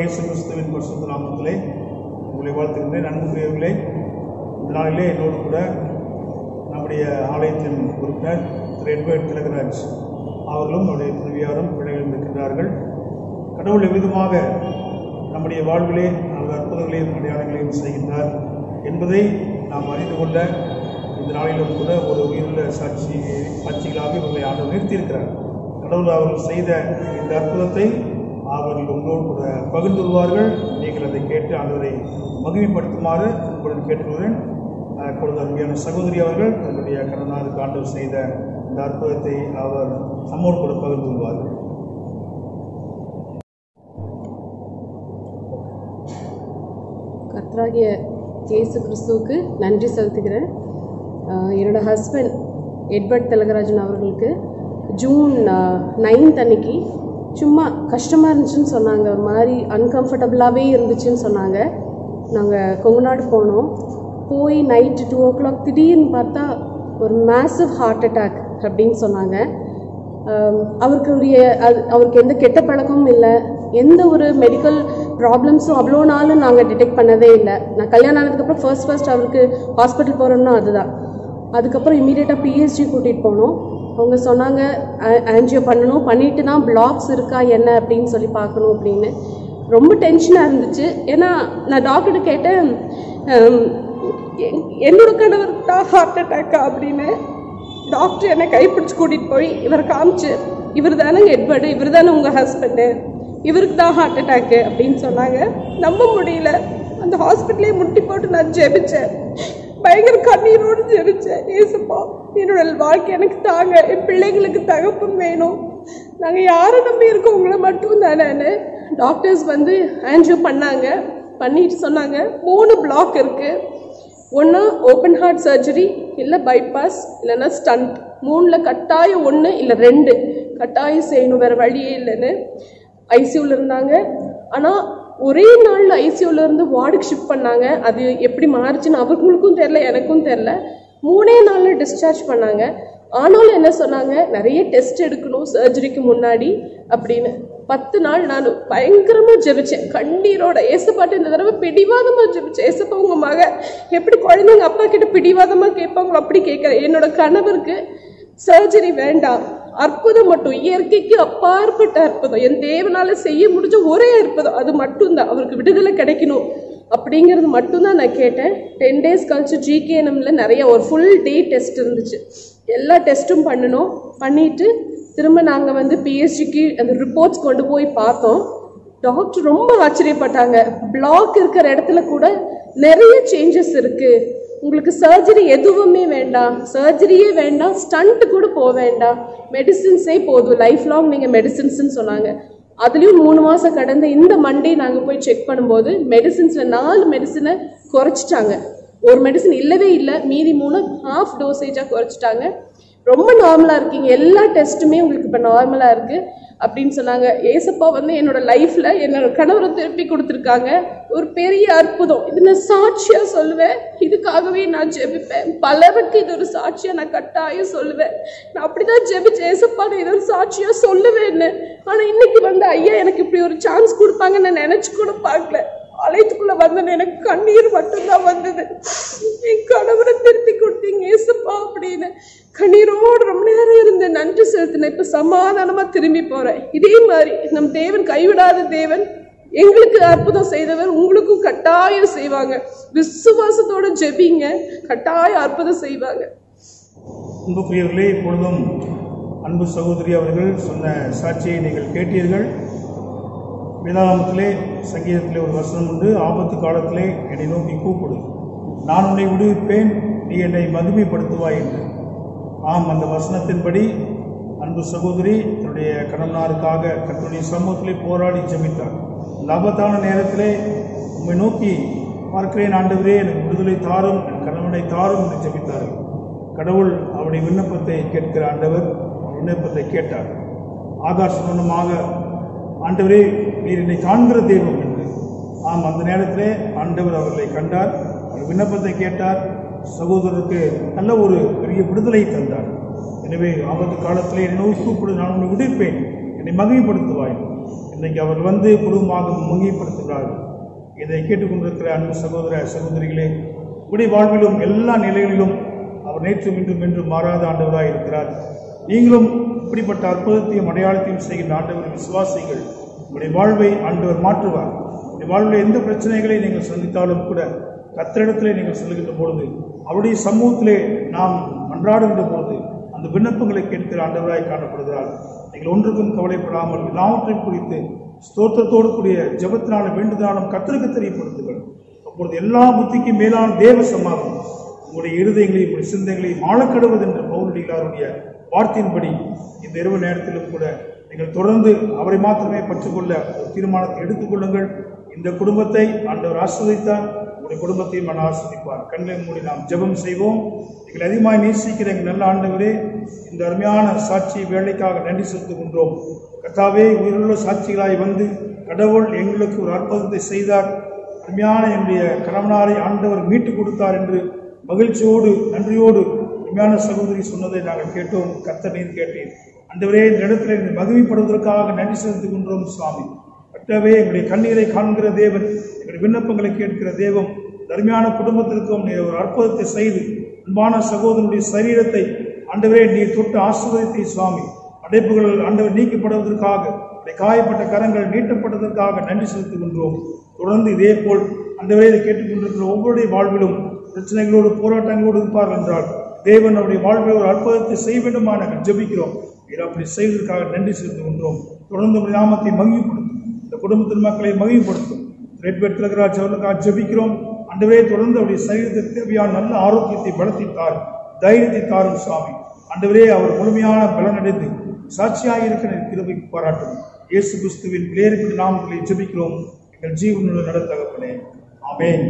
கர்த்தராக இயேசு கிறிஸ்துவின் பரிசுத்த நாமத்திலே உங்களை வாழ்த்துகின்றேன். அன்புக்குரியவர்களே இந்த நாளிலே என்னோடு கூட நம்முடைய ஆலயத்தின் உறுப்பினர் திரு எட்வர்ட் திலகராஜ் அவர்களும் அவருடைய துணைவியாரும் பிள்ளைகளும் இருக்கின்றார்கள் கடவுள் எவ்விதமாக நம்முடைய வாழ்விலே அவர் அற்புதங்களையும் அடையாளங்களையும் செய்கின்றார் என்பதை நாம் அறிந்து கொள்ள இந்த நாளிலும் கூட ஒரு உயிருள்ள சாட்சி சாட்சிகளாக இவர்களை ஆண்டு நிறுத்தியிருக்கிறார். கடவுள் அவர்கள் செய்த இந்த அற்புதத்தை அவர்கள் உங்களோடு கூட பகிர்ந்து கொள்வார்கள் நீங்கள் அதை கேட்டு ஆண்டவரை மகிமைப்படுத்துமாறு உங்களுடன் கேட்டுக்கொள்கிறேன். அஹ், இப்பொழுது அருமையான சகோதரி அவர்கள் தன்னுடைய கடனாருக்கு ஆண்டவர் செய்த இந்த அற்புதத்தை அவர் நம்மோடு கூட பகிர்ந்து கொள்வார்கள் கத்ராகிய இயேசு கிறிஸ்துவுக்கு நன்றி செலுத்துகிறேன். என்னோடய என்னோட ஹஸ்பண்ட் எட்வர்ட் திலகராஜன் அவர்களுக்கு ஜூன் நைன்த் அன்னைக்கு சும்மா கஷ்டமாக இருந்துச்சுன்னு சொன்னாங்க. ஒரு மாதிரி அன்கம்ஃபர்டபுளாகவே இருந்துச்சுன்னு சொன்னாங்க. நாங்கள் கொங்குநாடு போனோம். போய் நைட்டு டூ ஓ கிளாக் திடீர்னு பார்த்தா ஒரு மேசிவ் ஹார்ட் அட்டாக் அப்படின்னு சொன்னாங்க. அவருக்குரிய அவருக்கு உரிய அது அவருக்கு எந்த கெட்ட பழக்கமும் இல்லை. எந்த ஒரு மெடிக்கல் ப்ராப்ளம்ஸும் அவ்வளோ நாளும் நாங்கள் டிடெக்ட் பண்ணதே இல்லை. நான் கல்யாணம் ஆனதுக்கப்புறம் ஃபர்ஸ்ட் ஃபர்ஸ்ட் அவருக்கு ஹாஸ்பிட்டல் போகிறோம்னா அதுதான். அதுக்கப்புறம் இமீடியட்டாக பிஹெச்டி கூட்டிகிட்டு போனோம். அவங்க சொன்னாங்க ஆன்ஜியோ பண்ணணும். பண்ணிட்டு தான் பிளாக்ஸ் இருக்கா என்ன அப்படின்னு சொல்லி பார்க்கணும் அப்படின்னு. ரொம்ப டென்ஷனாக இருந்துச்சு. ஏன்னா நான் டாக்டர்கிட்ட கேட்டேன் என்னோட கணவருக்கு தான் ஹார்ட் அட்டாக்கா அப்படின்னு. டாக்டர் என்னை கைப்பிடிச்சு கூட்டிகிட்டு போய் இவரை காமிச்சு. இவர் தானேங்க எட்வர்டு இவர் தானே உங்கள் ஹஸ்பண்டு இவருக்கு தான் ஹார்ட் அட்டாக்கு அப்படின்னு சொன்னாங்க. நம்ப முடியல. அந்த ஹாஸ்பிட்டலே முட்டி போட்டு நான் ஜெபிச்சேன். பயங்கர கண்ணீரோடு ஜெபிச்சேன். ஏசப்பா என்னோட வாழ்க்கை எனக்கு தாங்க. என் பிள்ளைங்களுக்கு தகப்பம் வேணும். நாங்கள் யாரை நம்பி இருக்கோம் உங்களை மட்டும் தானே டாக்டர்ஸ் வந்து ஆன்ஜியோ பண்ணாங்க. பண்ணிட்டு சொன்னாங்க. மூணு பிளாக் இருக்குது ஒன்று ஓப்பன் ஹார்ட் சர்ஜரி இல்லை பைபாஸ் இல்லைன்னா ஸ்டண்ட் மூணில் கட்டாயம் ஒன்று இல்லை ரெண்டு. கட்டாயம் செய்யணும் வேறு வழியே இல்லைன்னு ஐசியூவில் இருந்தாங்க. ஆனால் ஒரே நாளில் ஐசியூவில் இருந்து வார்டுக்கு ஷிஃப்ட் பண்ணாங்க. அது எப்படி மாறுச்சுன்னு அவங்களுக்கும் தெரில எனக்கும் தெரில மூணே நாளில் டிஸ்சார்ஜ் பண்ணாங்க. ஆனாலும் என்ன சொன்னாங்க? நிறைய டெஸ்ட் எடுக்கணும் சர்ஜரிக்கு முன்னாடி அப்படின்னு. பத்து நாள் நான் பயங்கரமாக ஜெபிச்சேன். கண்ணீரோட ஏசப்பாட்டு இந்த தடவை பிடிவாதமாக ஜெபிச்சேன். ஏசப்பா மக எப்படி குழந்தைங்க அப்பா கிட்ட பிடிவாதமாக கேட்பாங்களோ அப்படி கேட்குறேன். என்னோட கணவருக்கு சர்ஜரி வேண்டாம். அற்புதம் மட்டும் இயற்கைக்கு அப்பாற்பட்ட அற்புதம். என் தேவனால செய்ய முடிஞ்ச ஒரே அற்புதம் அது மட்டும்தான். அவருக்கு விடுதலை கிடைக்கணும் அப்படிங்கிறது மட்டும்தான் நான் கேட்டேன். டென் டேஸ் கழிச்சு ஜிகேஎன்எம்ல நிறைய ஒரு ஃபுல் டே டெஸ்ட் இருந்துச்சு. எல்லா டெஸ்ட்டும் பண்ணணும் பண்ணிட்டு திரும்ப நாங்கள் வந்து பிஎஸ்சிக்கு அந்த ரிப்போர்ட்ஸ் கொண்டு போய் பார்த்தோம். டாக்டர் ரொம்ப ஆச்சரியப்பட்டாங்க. பிளாக் இருக்கிற இடத்துல கூட நிறைய சேஞ்சஸ் இருக்குது உங்களுக்கு சர்ஜரி எதுவுமே வேண்டாம். சர்ஜரியே வேண்டாம். ஸ்டண்ட்டு கூட போக வேண்டாம். மெடிசின்ஸே போதும். லைஃப் லாங் நீங்கள் மெடிசின்ஸ்ன்னு சொன்னாங்க. அதுலேயும் மூணு மாதம் கடந்த இந்த மண்டே நாங்கள் போய் செக் பண்ணும்போது மெடிசின்ஸில் நாலு மெடிசனை குறைச்சிட்டாங்க. ஒரு மெடிசன் இல்லவே இல்லை. மீதி மூணு ஹாஃப் டோசேஜாக குறைச்சிட்டாங்க. ரொம்ப நார்மலாக இருக்கீங்க. எல்லா டெஸ்ட்டுமே உங்களுக்கு இப்போ நார்மலாக இருக்குது அப்படின்னு சொன்னாங்க. ஏசப்பா வந்து என்னோட லைஃப்பில் என்னோட கணவரை திருப்பி கொடுத்துருக்காங்க. ஒரு பெரிய அற்புதம். இது நான் சாட்சியாக சொல்லுவேன். இதுக்காகவே நான் ஜெபிப்பேன். பலருக்கு இது ஒரு சாட்சியாக நான் கட்டாயம் சொல்லுவேன். நான் அப்படிதான் ஜெபிச்சு ஏசப்பா நான் இது ஒரு சாட்சியாக சொல்லுவேன்னு. ஆனால் இன்னைக்கு வந்து ஐயா எனக்கு இப்படி ஒரு சான்ஸ் கொடுப்பாங்கன்னு நான் நினச்சி கூட பார்க்கல. ஆலயத்துக்குள்ள வந்தேன் எனக்கு கண்ணீர் மட்டும்தான் வந்தது. என் கணவரை திருப்பி கொடுத்தீங்க ஏசப்பா அப்படின்னு. கண்ணீரோடு ரொம்ப நேரம் இருந்து நன்றி செலுத்தினேன் இப்ப சமாதானமா திரும்பி போறேன். இதே மாதிரி நம் தேவன் கைவிடாத தேவன் எங்களுக்கு அற்புதம் செய்தவர் உங்களுக்கும் கட்டாயம் செய்வாங்க. விசுவாசத்தோட ஜெபிங்க கட்டாயம் அற்புதம் செய்வாங்க. அன்புக்குரியவர்களே இப்பொழுதும் அன்பு சகோதரி அவர்கள் சொன்ன சாட்சியை நீங்கள் கேட்டீர்கள். வேதாகமத்திலே சங்கீதத்திலே ஒரு வசனம் உண்டு. ஆபத்து காலத்திலே என்னை நோக்கி கூப்பிடு. நான் உன்னை விடுவிப்பேன். நீ என்னை மகிமைப்படுத்துவாய் என்று. ஆம் அந்த வசனத்தின்படி அன்பு சகோதரி தன்னுடைய கணவனாருக்காக கர்த்தருடைய சமூகத்திலே போராடி ஜெபித்தார். இந்த ஆபத்தான நேரத்திலே உண்மை நோக்கி பார்க்கிறேன் ஆண்டவரே எனக்கு விடுதலை தாரும் என் கணவனை தாரும் என்று ஜபித்தார்கள். கடவுள் அவருடைய விண்ணப்பத்தை கேட்கிற ஆண்டவர் விண்ணப்பத்தை கேட்டார். ஆகாஷ் சொன்னமாக ஆண்டவரே நீர் என்னை காண்கிற தெய்வம் என்று. ஆம் அந்த நேரத்திலே ஆண்டவர் அவர்களை கண்டார் அவர் விண்ணப்பத்தை கேட்டார் சகோதரருக்கு நல்ல ஒரு பெரிய விடுதலை தந்தார். எனவே ஆபத்து காலத்திலே என்னை கூப்பிடு நான் உன்னை விடுப்பேன் என்னை மகிமைப்படுத்துவாய். இன்றைக்கு அவர் வந்து குடும்பமாக மகிமைப்படுத்துகிறார்கள் இதை கேட்டுக்கொண்டிருக்கிற அன்பு சகோதர சகோதரிகளே உடைய வாழ்விலும் எல்லா நிலைகளிலும் அவர் நேற்றும் இன்றும் என்றும் மாறாத ஆண்டவராக இருக்கிறார். நீங்களும் இப்படிப்பட்ட அற்புதத்தையும் அடையாளத்தையும் செய்கின்ற ஆண்டவரை விசுவாசிகள் உங்களுடைய வாழ்வை ஆண்டவர் மாற்றுவார். உங்களுடைய வாழ்வில் எந்த பிரச்சனைகளை நீங்கள் சந்தித்தாலும் கூட கத்திரிடத்திலே நீங்கள் செல்கின்ற பொழுது அவருடைய சமூகத்திலே நாம் மன்றாடுகின்ற பொழுது அந்த விண்ணப்பங்களை கேட்கிற ஆண்டவராய் காணப்படுகிறார். நீங்கள் ஒன்றுக்கும் கவலைப்படாமல் எல்லாவற்றையும் குறித்து ஸ்தோத்திரத்தோடு கூடிய ஜெபத்தினால வேண்டுதலாலும் கத்திற்கு தெரியப்படுத்துங்கள். அப்பொழுது எல்லா புத்திக்கும் மேலான தேவ சமாதம் உங்களுடைய இருதயங்களையும் உங்களுடைய சிந்தைகளையும் ஆழக்கடுவது என்று பவுலடிகளாருடைய வார்த்தையின்படி இந்த இரவு நேரத்திலும் கூட நீங்கள் தொடர்ந்து அவரை மாத்திரமே பற்றுக்கொள்ள ஒரு தீர்மானத்தை எடுத்துக்கொள்ளுங்கள் இந்த குடும்பத்தை ஆண்டவர் ஆஸ்வதித்தார் உங்களுடைய குடும்பத்தையும் நான் ஆஸ்வதிப்பார் கண்களை மூடி நாம் ஜெபம் செய்வோம். எங்களை அதிகமாக நேசிக்கிற எங்கள் நல்ல ஆண்டவரே இந்த அருமையான சாட்சி வேலைக்காக நன்றி செலுத்துகின்றோம் கத்தாவே உயிருள்ள சாட்சிகளாய் வந்து கடவுள் எங்களுக்கு ஒரு அற்புதத்தை செய்தார். அருமையான என்னுடைய கணவனாரை ஆண்டவர் மீட்டு கொடுத்தார் என்று மகிழ்ச்சியோடு நன்றியோடு அருமையான சகோதரி சொன்னதை நாங்கள் கேட்டோம் கத்தனையும் கேட்டேன் ஆண்டவரே இந்த இடத்துல எங்களை மகிமைப்படுவதற்காக நன்றி செலுத்துகின்றோம் சுவாமி. கர்த்தாவே எங்களுடைய கண்ணீரை காண்கிற தேவன் எங்களுடைய விண்ணப்பங்களை கேட்கிற தேவம் தர்மையான குடும்பத்திற்கும் நீ ஒரு அற்புதத்தை செய்து அன்பான சகோதரனுடைய சரீரத்தை அண்டவரே நீ தொட்டு ஆசிர்வதித்தை சுவாமி. அடைப்புகள் ஆண்டவர் நீக்கப்படுவதற்காக காயப்பட்ட கரங்கள் நீட்டப்பட்டதற்காக நன்றி செலுத்துகின்றோம் தொடர்ந்து இதே போல் அந்த இதை கேட்டுக்கொண்டிருக்கிற ஒவ்வொருடைய வாழ்விலும் பிரச்சனைகளோடு போராட்டங்களோடு இருப்பார்கள் என்றால் தேவன் அவருடைய வாழ்வில் ஒரு அற்புதத்தை செய்ய வேண்டுமா நாங்கள் ஜெபிக்கிறோம். இதை அப்படி செய்வதற்காக நன்றி செலுத்துகின்றோம் தொடர்ந்து உடைய நாமத்தை மகிழ்ப்படுத்தும் இந்த குடும்பத்தின் மக்களை மகிழ்ப்படுத்தும் ரெட் பெட் திலகராஜ் அவர்களுக்காக ஜபிக்கிறோம். அன்றுவே தொடர்ந்து அவருடைய சரீரத்திற்கு தேவையான நல்ல ஆரோக்கியத்தை பலத்தை தாரும் தைரியத்தை தாரும் சுவாமி. அன்றுவரே அவர் முழுமையான பலனடைந்து சாட்சியாக இருக்கிற கிருபை பாராட்டும். இயேசு கிறிஸ்துவின் கிளேருக்கு நாமங்களை ஜெபிக்கிறோம். எங்கள் ஜீவனுள்ள நடத்தகப்பனே. ஆமென்.